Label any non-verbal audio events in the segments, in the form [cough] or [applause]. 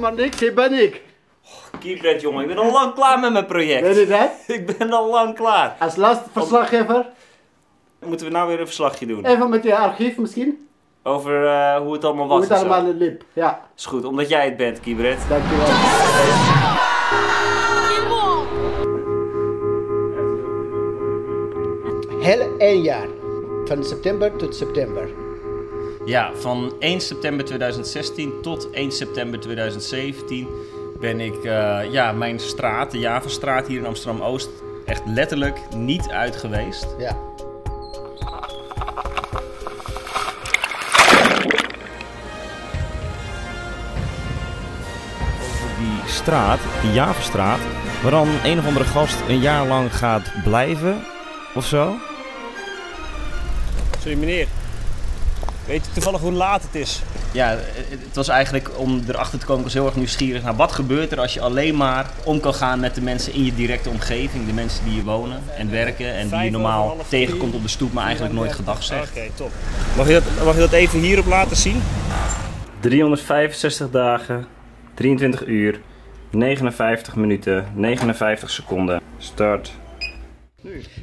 Maar niks, hier ben ik. Kiepret, jongen, ik ben al lang klaar met mijn project. Ben je dat? [laughs] Ik ben al lang klaar. Als laatste verslaggever, Moeten we nou weer een verslagje doen? even met je archief misschien. Over eh, hoe het allemaal was Hoe het allemaal liep. Ja, Is goed, omdat jij het bent, Kiebret. dankjewel. Hele één jaar. Van september tot september. Ja, van 1 september 2016 tot 1 september 2017 ben ik eh, ja, mijn straat, de Javastraat hier in Amsterdam-Oost, echt letterlijk niet uit geweest. Ja. die straat, die Javastraat, waar dan een of andere gast een jaar lang gaat blijven of zo. Sorry meneer. Weet u toevallig hoe laat het is? Ja, het was eigenlijk om erachter te komen, ik was heel erg nieuwsgierig naar wat gebeurt er als je alleen maar om kan gaan met de mensen in je directe omgeving, de mensen die hier wonen en werken en die je normaal tegenkomt op de stoep, maar eigenlijk nooit gedag zegt. Oké, top. Mag je, dat, mag je dat even hierop laten zien? 365 dagen, 23 uur, 59 minuten, 59 seconden. Start.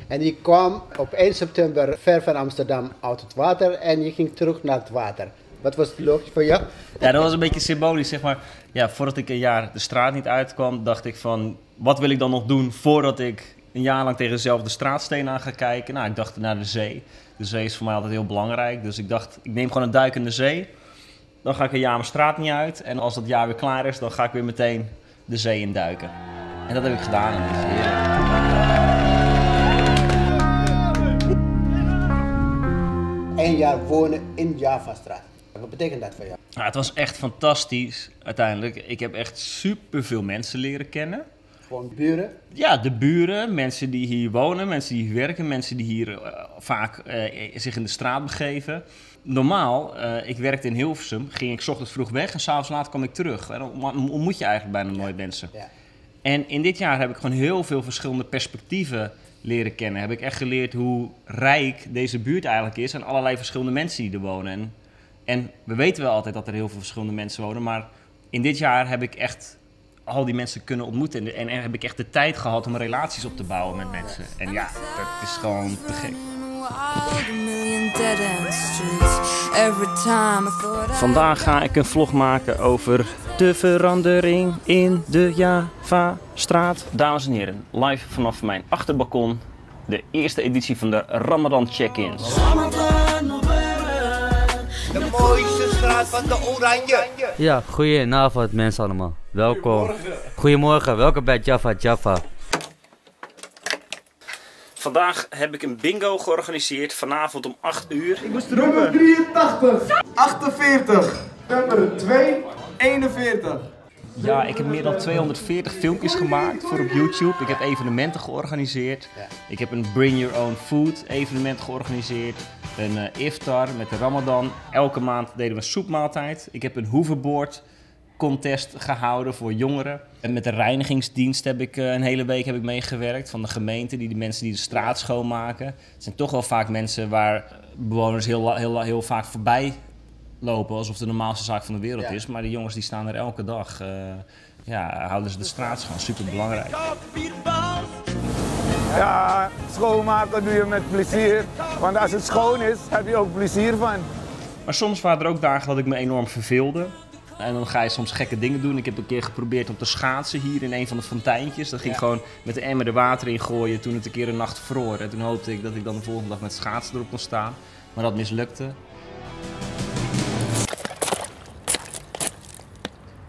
En je kwam op 1 september ver van Amsterdam uit het water en je ging terug naar het water. Wat was het logisch voor jou? Ja, dat was een beetje symbolisch, zeg maar. Ja, voordat ik een jaar de straat niet uitkwam, dacht ik van... Wat wil ik dan nog doen voordat ik een jaar lang tegen dezelfde straatsteen aan ga kijken? Nou, ik dacht naar de zee. De zee is voor mij altijd heel belangrijk. Dus ik dacht, ik neem gewoon een duik in de zee. Dan ga ik een jaar mijn straat niet uit. En als dat jaar weer klaar is, dan ga ik weer meteen de zee in duiken. En dat heb ik gedaan. Jaar wonen in Javastraat. Wat betekent dat voor jou? Nou, het was echt fantastisch uiteindelijk. Ik heb echt superveel mensen leren kennen. Gewoon buren. Ja, de buren, mensen die hier wonen, mensen die hier werken, mensen die hier eh, vaak eh, zich in de straat begeven. Normaal, eh, ik werkte in Hilversum, ging ik 's ochtends vroeg weg en s'avonds laat kwam ik terug. En dan ontmoet je eigenlijk bijna nooit mensen. Ja. En in dit jaar heb ik gewoon heel veel verschillende perspectieven leren kennen. Heb ik echt geleerd hoe rijk deze buurt eigenlijk is en allerlei verschillende mensen die er wonen. En, en we weten wel altijd dat er heel veel verschillende mensen wonen, maar in dit jaar heb ik echt al die mensen kunnen ontmoeten. En, en heb ik echt de tijd gehad om relaties op te bouwen met mensen. En ja, dat is gewoon te gek. Vandaag ga ik een vlog maken over de verandering in de Java-straat. Dames en heren, live vanaf mijn achterbalkon. De eerste editie van de Ramadan check-ins. De mooiste straat van de Oranje. Ja, goedenavond mensen allemaal. Welkom. Goedemorgen, welkom bij Java Java. Vandaag heb ik een bingo georganiseerd vanavond om 8 uur. Nummer 83. 48. Nummer 2. 41. Ja, ik heb meer dan 240 filmpjes gemaakt voor op YouTube. Ik heb evenementen georganiseerd. Ik heb een Bring Your Own Food evenement georganiseerd. Een eh, iftar met de Ramadan. Elke maand deden we een soepmaaltijd. Ik heb een hoverboard contest gehouden voor jongeren. En met de reinigingsdienst heb ik eh, een hele week heb ik meegewerkt van de gemeente, die de mensen die de straat schoonmaken. Het zijn toch wel vaak mensen waar bewoners heel, heel, heel vaak voorbij lopen alsof het de normaalste zaak van de wereld Ja. is. Maar die jongens die staan er elke dag. eh, ja, houden ze de straat schoon. Super belangrijk. Ja, schoonmaken doe je met plezier. Want als het schoon is, heb je ook plezier van. Maar soms waren er ook dagen dat ik me enorm verveelde. En dan ga je soms gekke dingen doen. Ik heb een keer geprobeerd om te schaatsen hier in een van de fonteintjes. Dat ging gewoon met de emmer er water in gooien toen het een keer een nacht vroor. En toen hoopte ik dat ik dan de volgende dag met schaatsen erop kon staan. Maar dat mislukte.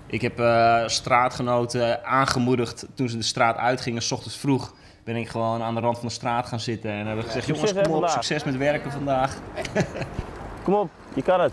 Ik heb eh, straatgenoten aangemoedigd toen ze de straat uitgingen, s ochtends vroeg. Ben ik gewoon aan de rand van de straat gaan zitten en hebben gezegd: Jongens, kom op, vandaag." succes met werken vandaag. Kom op, je kan het.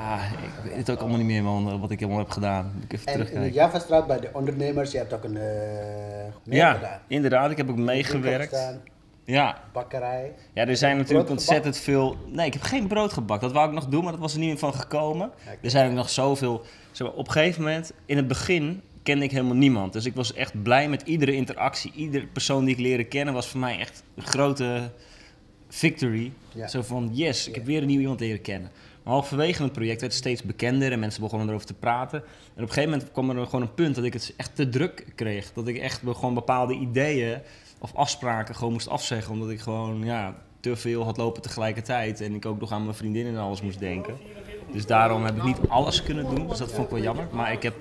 Ja, ik weet het ook allemaal niet meer, man, wat ik helemaal heb gedaan. Ik even En in de. Javastraat bij de ondernemers, je hebt ook een uh, Ja, inderdaad, ik heb ook meegewerkt. Ja. bakkerij. ja, er zijn natuurlijk ontzettend veel... Nee, ik heb geen brood gebakken. Dat wou ik nog doen, maar dat was er niet meer van gekomen. Er zijn ook nog zoveel... Zeg maar, op een gegeven moment, in het begin, kende ik helemaal niemand. Dus ik was echt blij met iedere interactie. Iedere persoon die ik leerde kennen was voor mij echt een grote victory. Ja. Zo van, yes, ik heb weer een nieuw iemand leren kennen. Maar halverwege het project werd het steeds bekender en mensen begonnen erover te praten. En op een gegeven moment kwam er gewoon een punt dat ik het echt te druk kreeg. Dat ik echt gewoon bepaalde ideeën of afspraken gewoon moest afzeggen. Omdat ik gewoon ja, te veel had lopen tegelijkertijd. En ik ook nog aan mijn vriendinnen en alles moest denken. Dus daarom heb ik niet alles kunnen doen. Dus dat vond ik wel jammer. Maar ik heb,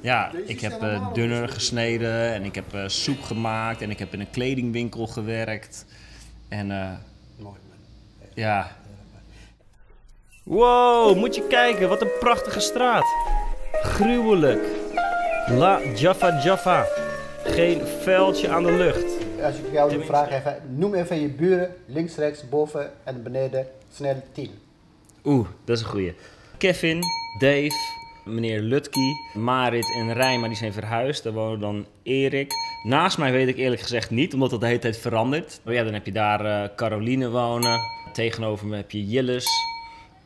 ja, ik heb eh, dunner gesneden en ik heb eh, soep gemaakt. En ik heb in een kledingwinkel gewerkt. En eh. Ja, Wow, moet je kijken, wat een prachtige straat. Gruwelijk. La Jaffa Jaffa. Geen vuiltje aan de lucht. Als ik jou de vraag even, noem even je buren, links, rechts, boven en beneden, snel 10. Oeh, dat is een goeie. Kevin, Dave, meneer Lutki, Marit en Rijma die zijn verhuisd. Daar wonen dan Erik. Naast mij weet ik eerlijk gezegd niet, omdat dat de hele tijd verandert. Maar ja, dan heb je daar eh, Caroline wonen. Tegenover me heb je Jilles.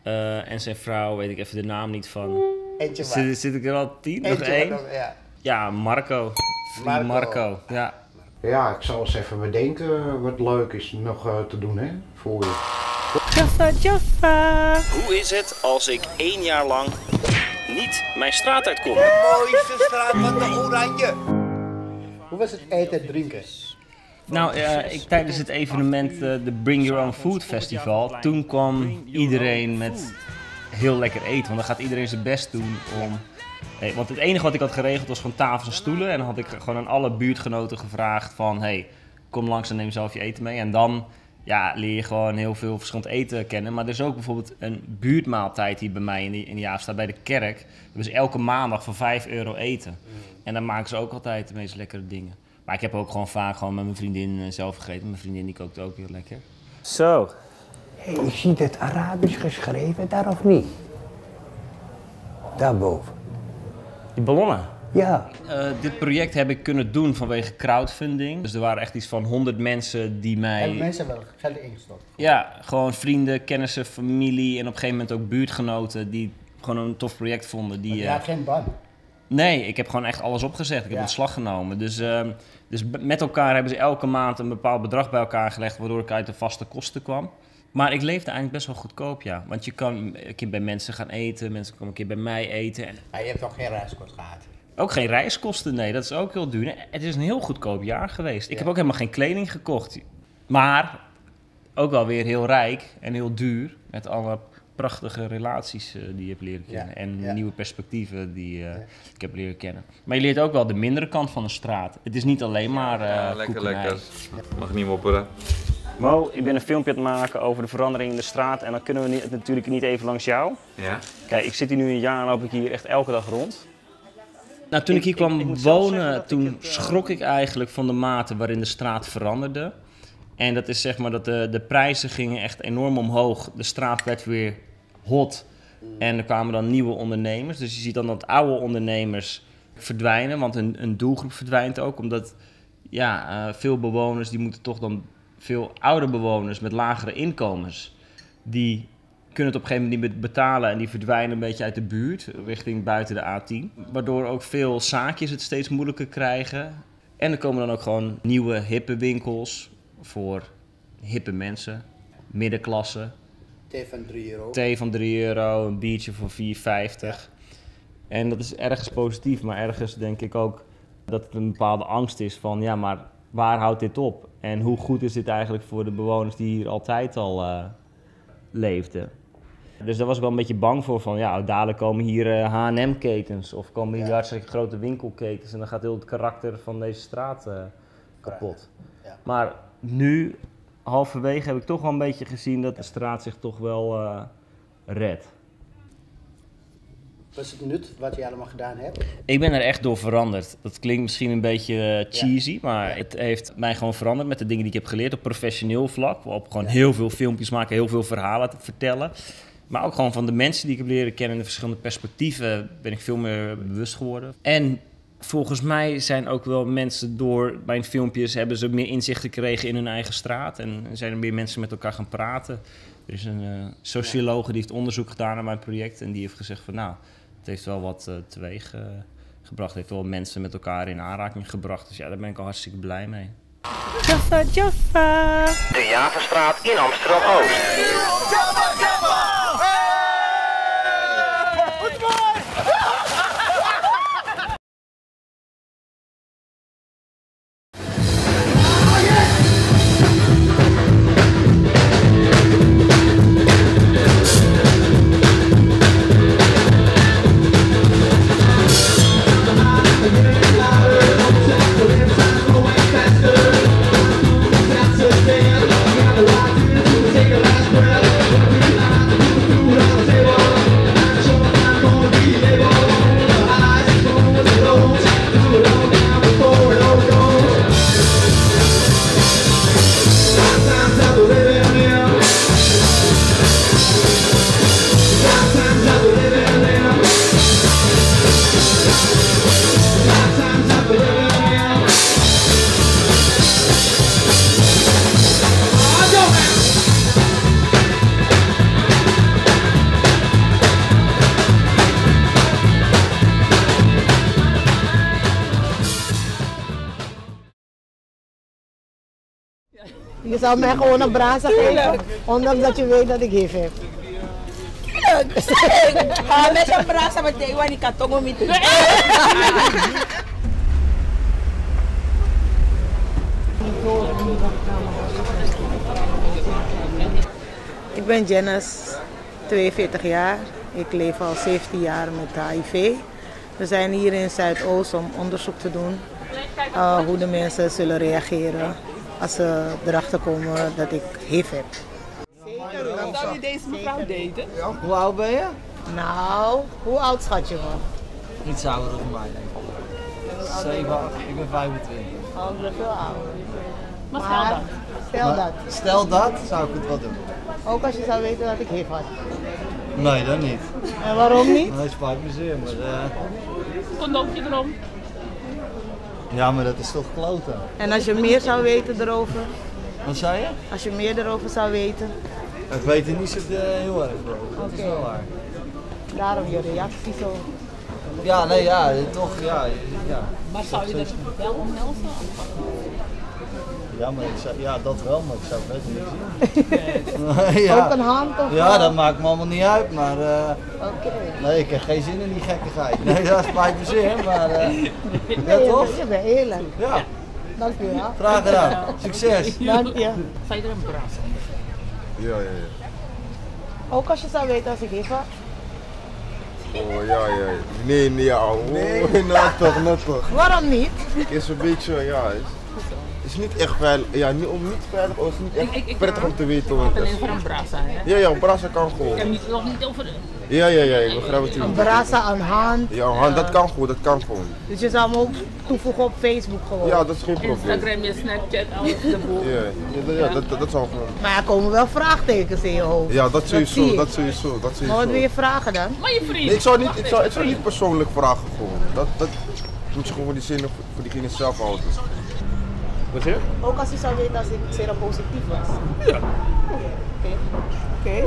Eh, en zijn vrouw, weet ik even de naam niet van. Eentje maar. Zit, zit ik er al tien? Nog Eentje één? Ja. Ja, Marco. Vriend Marco. Marco. Ja. Ja, ik zal eens even bedenken wat leuk is nog eh, te doen hè, voor je. Hoe is het als ik één jaar lang niet mijn straat uitkom? De mooiste straat van de Oranje. Hoe was het eten en drinken? Nou, eh, ik, tijdens het evenement, eh, de Bring Your Own Food Festival, toen kwam iedereen met heel lekker eten. Want dan gaat iedereen zijn best doen om... Nee, want het enige wat ik had geregeld was gewoon tafels en stoelen. En dan had ik gewoon aan alle buurtgenoten gevraagd van... Hey, kom langs en neem zelf je eten mee. En dan ja, leer je gewoon heel veel verschillend eten kennen. Maar er is ook bijvoorbeeld een buurtmaaltijd hier bij mij in, die, in de Jaapstad bij de kerk. Dus elke maandag voor 5 euro eten. En dan maken ze ook altijd de meest lekkere dingen. Maar ik heb ook gewoon vaak gewoon met mijn vriendin eh, zelf gegeten. Mijn vriendin die kookt ook heel lekker. Zo, Hey, je ziet het Arabisch geschreven daar of niet? Daarboven. die ballonnen. Ja. Eh, dit project heb ik kunnen doen vanwege crowdfunding. Dus er waren echt iets van 100 mensen die mij... Hebben mensen wel geld ingestopt? Ja, gewoon vrienden, kennissen, familie en op een gegeven moment ook buurtgenoten die gewoon een tof project vonden. Die, Je eh, geen baan. Nee, ik heb gewoon echt alles opgezegd. Ik heb ontslag genomen. Dus, ehm, dus met elkaar hebben ze elke maand een bepaald bedrag bij elkaar gelegd, waardoor ik uit de vaste kosten kwam. Maar ik leefde eigenlijk best wel goedkoop, ja. Want je kan een keer bij mensen gaan eten, mensen komen een keer bij mij eten. En Maar je hebt nog geen reiskost gehad. ook geen reiskosten, nee, dat is ook heel duur. Het is een heel goedkoop jaar geweest. Ik heb ook helemaal geen kleding gekocht. Maar ook wel weer heel rijk en heel duur. Met alle prachtige relaties eh, die je hebt leren kennen. Ja, En ja. nieuwe perspectieven die eh, ik heb leren kennen. Maar je leert ook wel de mindere kant van de straat. Het is niet alleen maar eh lekker, lekker. Mag niet mopperen. Mo, ik ben een filmpje aan het maken over de verandering in de straat. En dan kunnen we niet, natuurlijk niet even langs jou. Ja? Kijk, ik zit hier nu een jaar en loop ik hier echt elke dag rond. Nou, toen ik, Ik- hier kwam ik- ik wonen, toen het, schrok ik eigenlijk van de mate waarin de straat veranderde. En dat is zeg maar dat de, de prijzen gingen echt enorm omhoog. De straat werd weer hot. En er kwamen dan nieuwe ondernemers. Dus je ziet dan dat oude ondernemers verdwijnen. Want een, doelgroep verdwijnt ook. Omdat ja, eh, veel bewoners, die moeten toch dan... Veel oude bewoners met lagere inkomens... die kunnen het op een gegeven moment niet betalen... en die verdwijnen een beetje uit de buurt, richting buiten de A10. Waardoor ook veel zaakjes het steeds moeilijker krijgen. En er komen dan ook gewoon nieuwe hippe winkels... voor hippe mensen, middenklasse... Thee van 3 euro. Thee van 3 euro, een biertje voor 4,50. En dat is ergens positief, maar ergens denk ik ook dat het een bepaalde angst is van ja, maar waar houdt dit op? En hoe goed is dit eigenlijk voor de bewoners die hier altijd al eh, leefden? Dus daar was ik wel een beetje bang voor van ja, dadelijk komen hier eh, H&M-ketens of komen hier Ja. hartstikke grote winkelketens en dan gaat heel het karakter van deze straat eh, kapot. Ja. Maar nu, halverwege, heb ik toch wel een beetje gezien dat de straat zich toch wel eh redt. Wat is het nut wat je allemaal gedaan hebt? Ik ben er echt door veranderd. Dat klinkt misschien een beetje eh, cheesy, maar het heeft mij gewoon veranderd met de dingen die ik heb geleerd op professioneel vlak. Op gewoon heel veel filmpjes maken, heel veel verhalen te vertellen. Maar ook gewoon van de mensen die ik heb leren kennen, de verschillende perspectieven, ben ik veel meer bewust geworden. En volgens mij zijn ook wel mensen door mijn filmpjes, hebben ze meer inzicht gekregen in hun eigen straat. En zijn er meer mensen met elkaar gaan praten. Er is een eh socioloog die heeft onderzoek gedaan naar mijn project en die heeft gezegd van nou, het heeft wel wat eh, teweeg eh, gebracht. Het heeft wel mensen met elkaar in aanraking gebracht. Dus ja, daar ben ik al hartstikke blij mee. Jaffa, Jaffa. De Javerstraat in Amsterdam-Oost. Je zou mij gewoon een brasa geven, ondanks dat je weet dat ik HIV heb. Ah, met katongo mit. Ik ben Janice, 42 jaar. Ik leef al 17 jaar met HIV. We zijn hier in Zuidoost om onderzoek te doen uh, hoe de mensen zullen reageren als ze erachter komen dat ik HIV heb. Zou je deze mevrouw daten? Hoe oud ben je? Nou, hoe oud schat je me? Iets ouder dan mij, denk ik. 7, 8, ik ben 25. Oh, ik ben veel ouder. Maar stel dat. Stel Maar dat. Stel dat, zou ik het wel doen. Ook als je zou weten dat ik HIV had. Nee, dat niet. En waarom niet? Nee, spijt me zeer, maar... Condoompje erom. ja, maar dat is toch kloten. En als je meer zou weten erover? Wat zei je? Als je meer erover zou weten? Ik weet er niet zo eh, heel erg bro. Dat is Oké. wel waar. Daarom je reactie zo. Ja, nee, ja, toch, ja. ja. Maar zou je er wel omhelzen? Ja, maar ik zou, ja, dat wel, maar ik zou het verder niet zien. [laughs] ja. Ook een hand of Ja, wat? dat maakt me allemaal niet uit, maar eh, Oké. nee, ik heb geen zin in die gekkigheid. Nee, dat spijt me zeer, maar eh, ja, Nee, je toch? Je bent eerlijk. Ja, Dank je wel. graag gedaan. Succes. Dank je. Zou je er een brasa Ja, ja, ja. Ook als je zou weten als ik had? Oh, ja, ja. Nee, nee, ja. Oh, [laughs] nou toch, nou toch. Waarom niet? Is een beetje, ja. Is, is niet echt veilig. Ja, niet, om niet veilig, oh, is niet echt Ik- ik- prettig om te weten het Alleen is. voor een brasa, hè? Ja, ja, een brasa kan Ik gewoon. heb niet, nog niet over de... Ja, ja, ja, ik begrijp je Een brasa, een hand. Ja, hand, dat kan gewoon, dat kan gewoon. Dus je zou hem ook toevoegen op Facebook gewoon. Ja, dat is geen probleem. Instagram, je Snapchat, alles, de boel. Ja, ja, dat- ja, dat, dat, dat zou gewoon. Maar er komen wel vraagtekens in je hoofd. Ja, dat zie sowieso, ik. dat sowieso, dat Maar wat wil sowieso. je vragen dan? Maar je vriend. Nee, ik zou niet, ik zou, ik zou niet persoonlijk vragen gewoon. Dat, dat moet je gewoon voor die zinnen voor, voor diegene zelf houden. Wat zeg je? Ook als je zou weten als ik seropositief was. Ja. Oké. Oké. [laughs]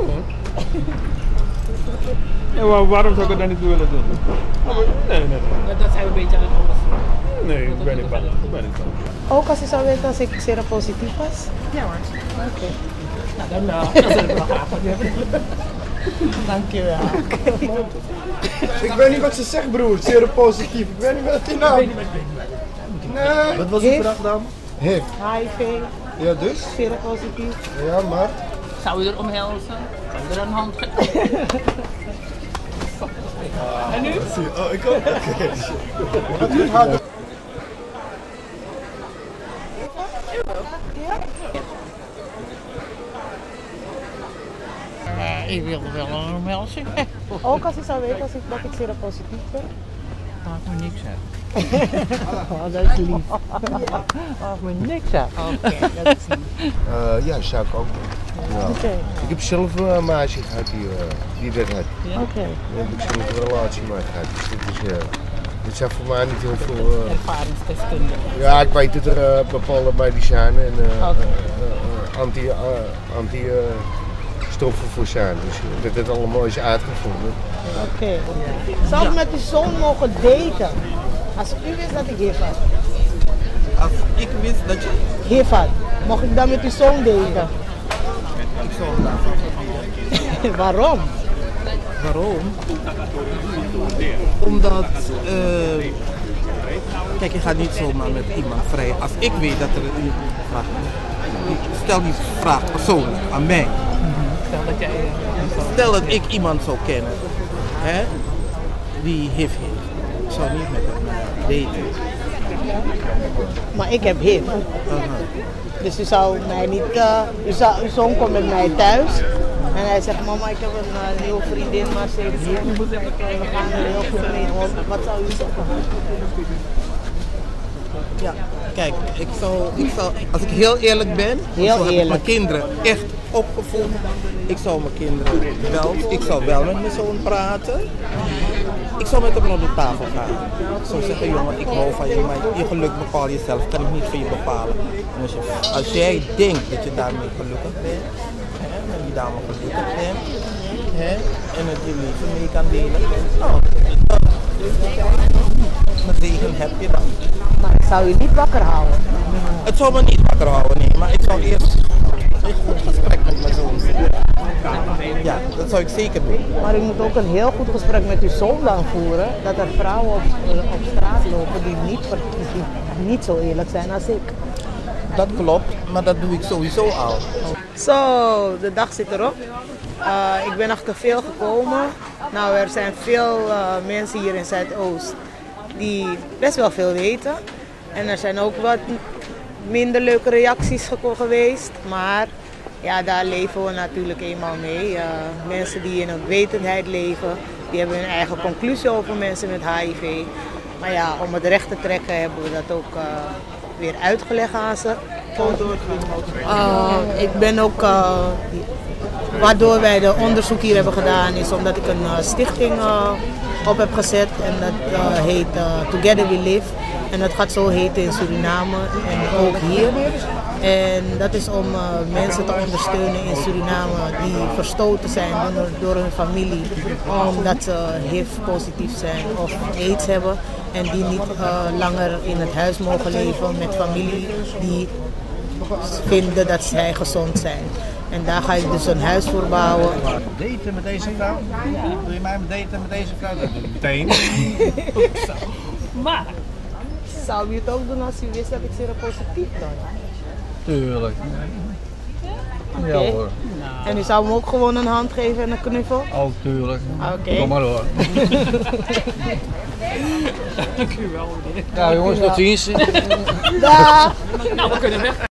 Ja, maar waarom zou ik het dan niet willen doen? Nee, nee, nee. Dat, dat zijn we een beetje aan het onderzoeken. Nee, ik ben niet bang. Ik ben niet bang. Ook als je zou weten als ik seropositief was? Ja hoor. Oké. Nou, dan uh, dat wil ik wel. [laughs] Dankjewel. Ik weet niet wat ze zegt, broer. Seropositief. Ik weet niet wat die naam. Nee. Wat was uw vraag dan? HIV. HIV, Ja, dus? seropositief. Ja, maar. Zou je er omhelzen? Zou je er een hand geven? [laughs] En nu? Oh, ik ook. Harder. Uh, ik wilde wel een omhelzing. Ook als je zou weten als ik, dat ik seropositief ben? Maakt me niks uit. Oh, dat is lief. Maakt me niks uit. Oké, dat is lief. Eh, ja, zou ik ook doen. Ja. Oké. Ik heb zelf eh, een meisje gehad die, eh, die dat had. Oké. Daar heb ik zelf een relatie mee gehad. Dus dit, is, eh, dit zijn voor mij niet heel veel... eh, Ervaringsdeskundige. ja, ik weet dat er eh, bepaalde medicijnen en eh, eh, eh, anti, eh, anti eh, stoffen voor zijn. Dus eh, dat het allemaal is uitgevonden. Oké. Zou ik met uw zoon mogen daten? Als u wist dat ik HIV had. als ik wist dat je... HIV had, mocht ik dan met uw zoon delen? Ik zou hem verbieden. Waarom? Waarom? Omdat, eh, kijk, je gaat niet zomaar met iemand vrij. Als ik weet dat er een vraag Stel die vraag persoonlijk aan mij. Stel dat jij... Stel dat ik iemand zou kennen, hè, die heeft. Ik zou niet met hem eh, daten. Maar ik heb HIV. Dus u zou mij niet, eh, u zou, uw zoon komt met mij thuis en hij zegt, mama ik heb een eh, nieuwe vriendin, maar ze heeft HIV. We gaan er heel goed mee om. Wat zou u zeggen? Ja, kijk, ik zou, ik zou, als ik heel eerlijk ben, Heel zo heb ik mijn kinderen echt opgevoed. Ik zou mijn kinderen wel, ik zou wel met mijn zoon praten. Ik zou met hem rond de tafel gaan. Zou zeggen, jongen, ik hou van je, maar je geluk bepaal je zelf, kan ik niet voor je bepalen. En als, je, jij denkt dat je daarmee gelukkig bent, hè, dat je daarmee gelukkig bent, hè, en dat je leven mee kan delen, nou, mijn zegen heb je dan. Maar ik zou u niet wakker houden. Het zou me niet wakker houden, nee, maar ik zou eerst een goed gesprek met mijn zoon. Ja, dat zou ik zeker doen. Maar u moet ook een heel goed gesprek met uw zoon dan voeren. Dat er vrouwen op, eh, op straat lopen die niet, die niet zo eerlijk zijn als ik. Dat klopt, maar dat doe ik sowieso al. Zo, de dag zit erop. Eh, ik ben achter veel gekomen. Nou, er zijn veel eh, mensen hier in Zuidoost die best wel veel weten. En er zijn ook wat minder leuke reacties geweest. Maar ja, daar leven we natuurlijk eenmaal mee. Eh, mensen die in een wetendheid leven, die hebben hun eigen conclusie over mensen met HIV. Maar ja, om het recht te trekken hebben we dat ook eh, weer uitgelegd aan ze. Uh, ik ben ook, uh, waardoor wij de onderzoek hier hebben gedaan, is omdat ik een stichting op heb gezet. En dat heet Together We Live. En dat gaat zo heten in Suriname en ook hier. En dat is om uh, mensen te ondersteunen in Suriname die verstoten zijn door, door hun familie. Omdat ze HIV-positief zijn of AIDS hebben. En die niet uh, langer in het huis mogen leven met familie die vinden dat zij gezond zijn. En daar ga ik dus een huis voor bouwen. Daten met deze vrouw? Wil je mij daten met deze vrouw? Dat doe ik meteen. [laughs] maar zou u het ook doen als u wist dat ik seropositief ben? Tuurlijk. Okay. Ja hoor. En u zou hem ook gewoon een hand geven en een knuffel? Oh, tuurlijk. Oké. Kom maar door. [laughs] Dank u wel, meneer. Ja jongens, tot ziens. Dag. Nou, we kunnen weg.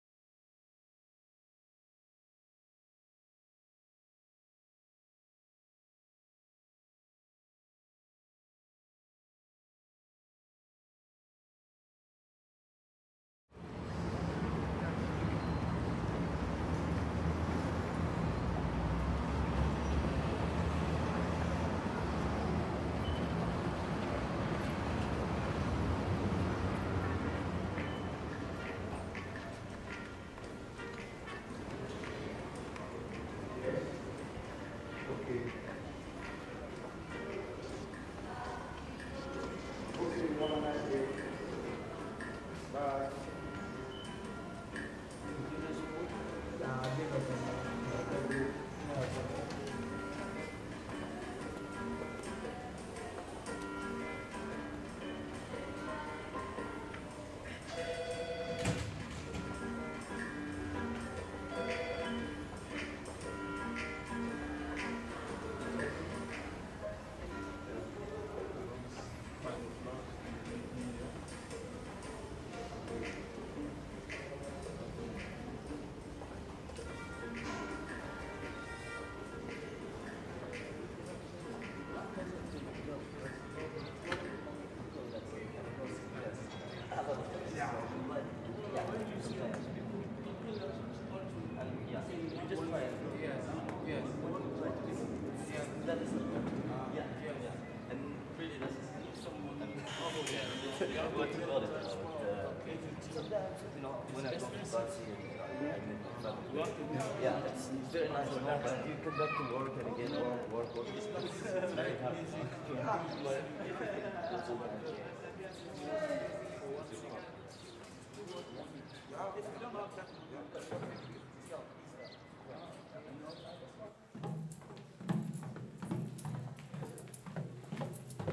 Yeah, it's very nice know, but you come back to work and again, work, work. It's very hard.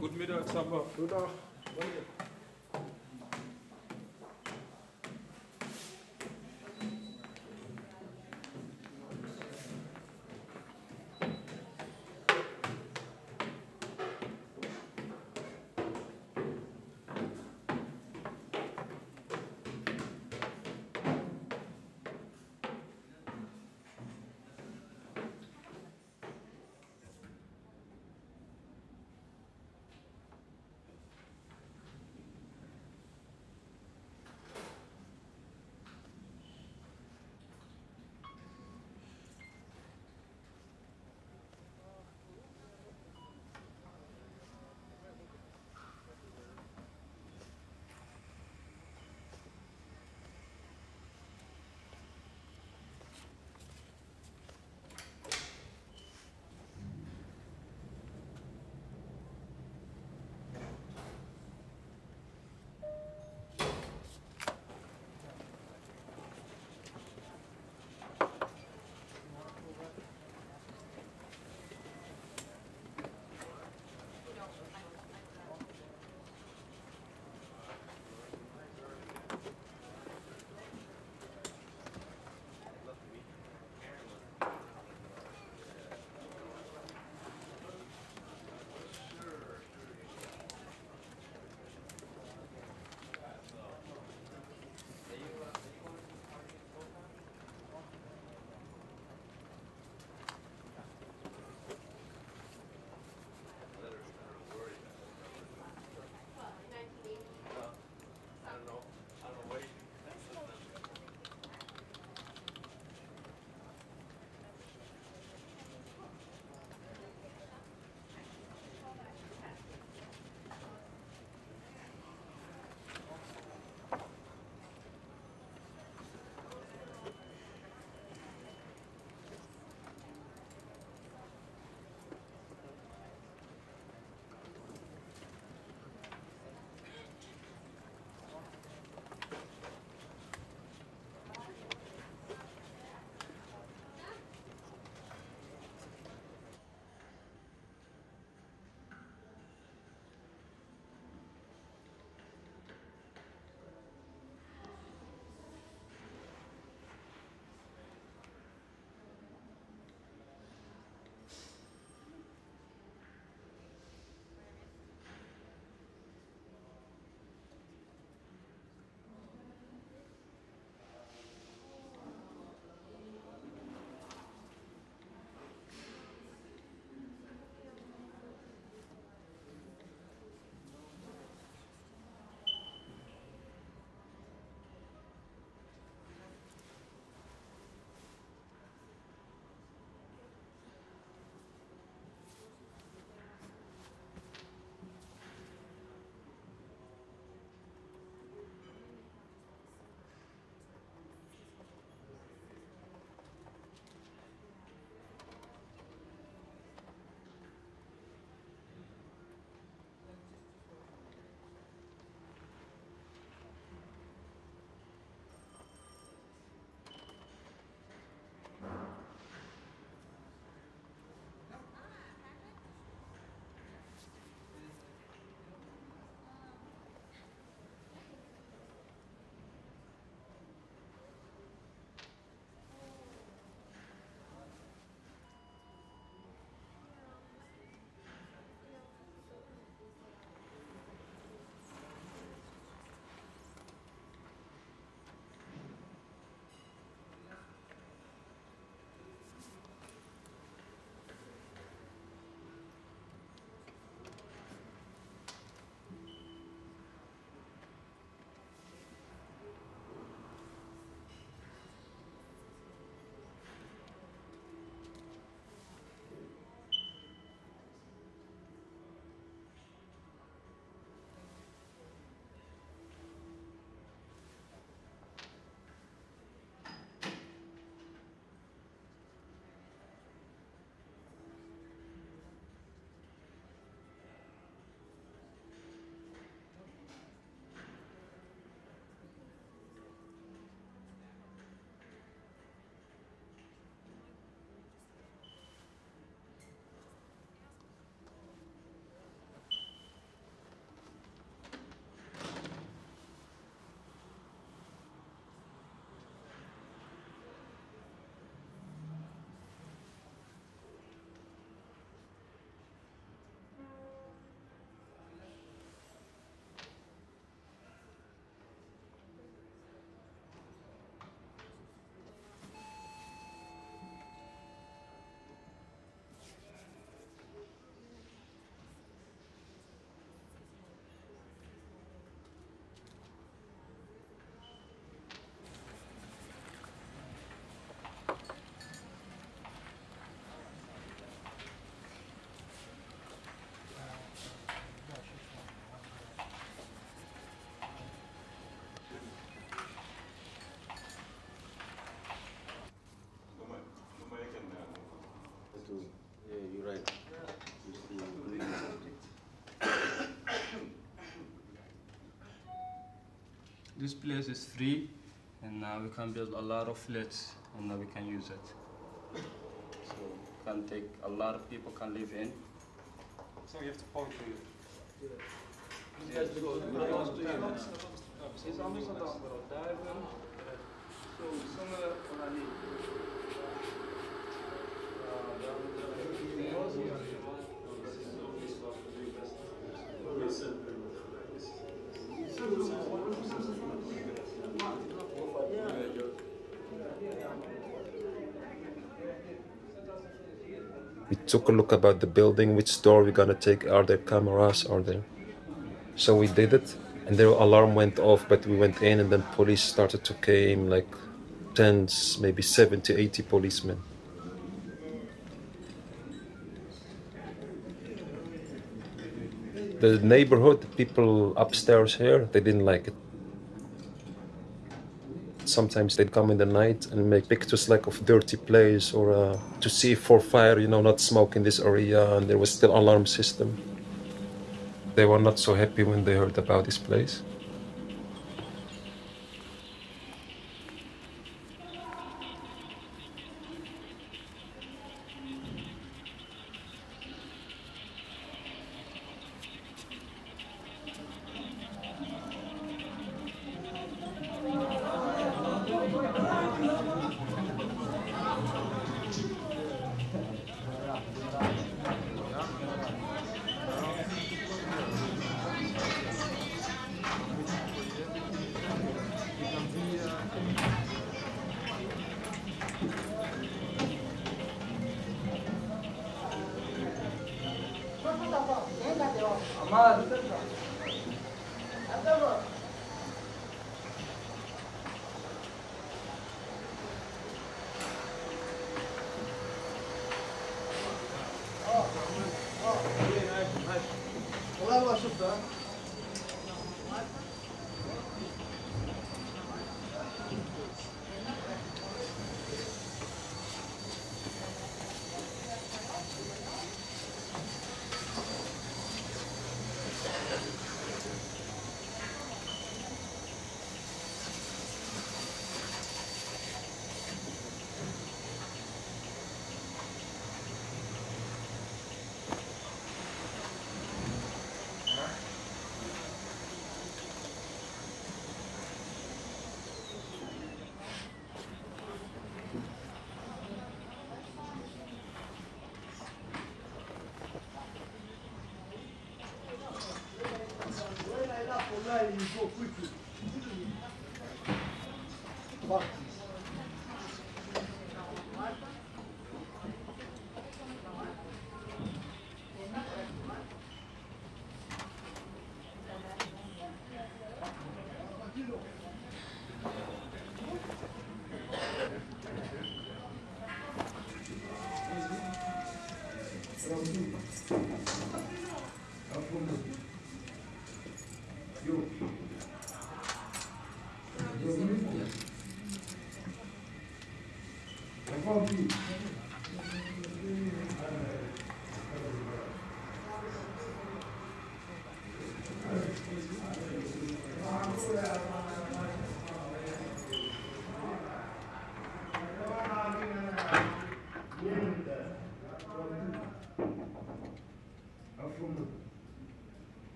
Goedemiddag, Samba. you're right. This place is free and now we can build a lot of flats and now we can use it. So can take a lot of people can live in. So you have to point to you. Yeah. Yes. We took a look about the building, which door we're gonna take, are there cameras, are there? So we did it, and the alarm went off, but we went in, and then police started to came, like tens, maybe 70, 80 policemen. The neighborhood, people upstairs here, they didn't like it. Sometimes they'd come in the night and make pictures like of dirty place or uh, to see for fire, you know, not smoke in this area, and there was still alarm system. They were not so happy when they heard about this place.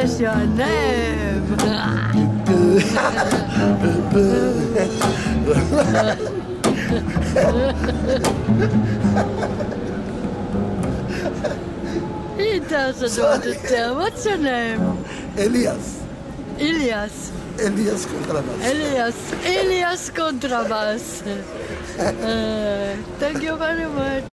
impressionnait. he doesn't Sorry. want to tell. What's your name? Elias. Elias. Elias Contrabass. Elias. Elias Contrabass. uh, thank you very much.